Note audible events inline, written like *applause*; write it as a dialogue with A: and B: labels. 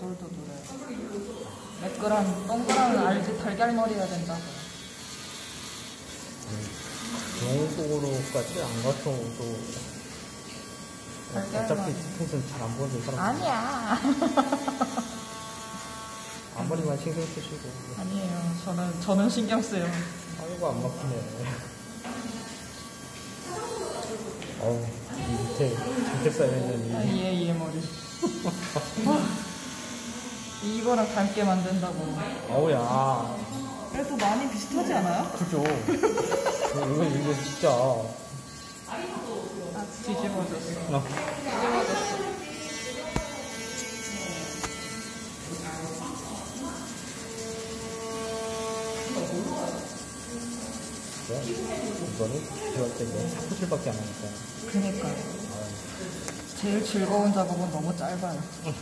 A: 오돌도돌해. 매끄란 동그란 알지 달걀머리 해야 된다고.
B: 정도로까지 안 가서도. 어차피 평소에 잘안 보는 사람
A: 아니야. *laughs*
B: 앞머리만 신경 쓰시고
A: 아니에요. 저는 저는 신경 쓰요.
B: 아이고 안 막히네 어우 이 밑에 밑에 쌓여있는
A: 아,
B: 이
A: 이해 이해 머리. 어, 이거랑 닮게 만든다고.
B: 어우야
A: 그래도 많이 비슷하지 않아요?
B: 그죠 이거 이거 진짜
A: 아, 뒤집어졌어.
B: 어. 그래? 이거는 배울 때뭐 사포질밖에 안 하니까
A: 그니까요. 제일 즐거운 작업은 너무 짧아요.
B: 응.